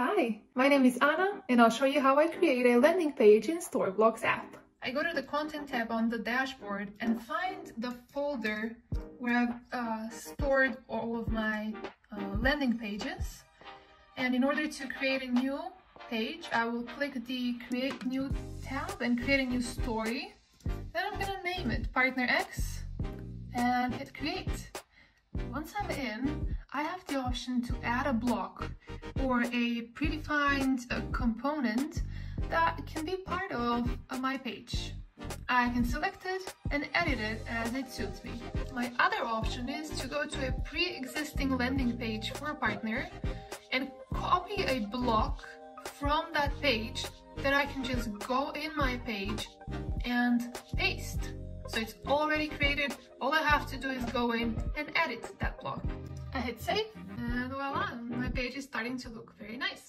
Hi, my name is Anna and I'll show you how I create a landing page in Storyblok's app. I go to the Content tab on the dashboard and find the folder where I've uh, stored all of my uh, landing pages. And in order to create a new page, I will click the Create New tab and create a new story. Then I'm gonna name it Partner X and hit Create. Once I'm in, I have the option to add a block or a predefined uh, component that can be part of uh, my page. I can select it and edit it as it suits me. My other option is to go to a pre-existing landing page for a partner and copy a block from that page that I can just go in my page and paste. So it's already created, all I have to do is go in and edit that block. I hit save and voila, my page is starting to look very nice.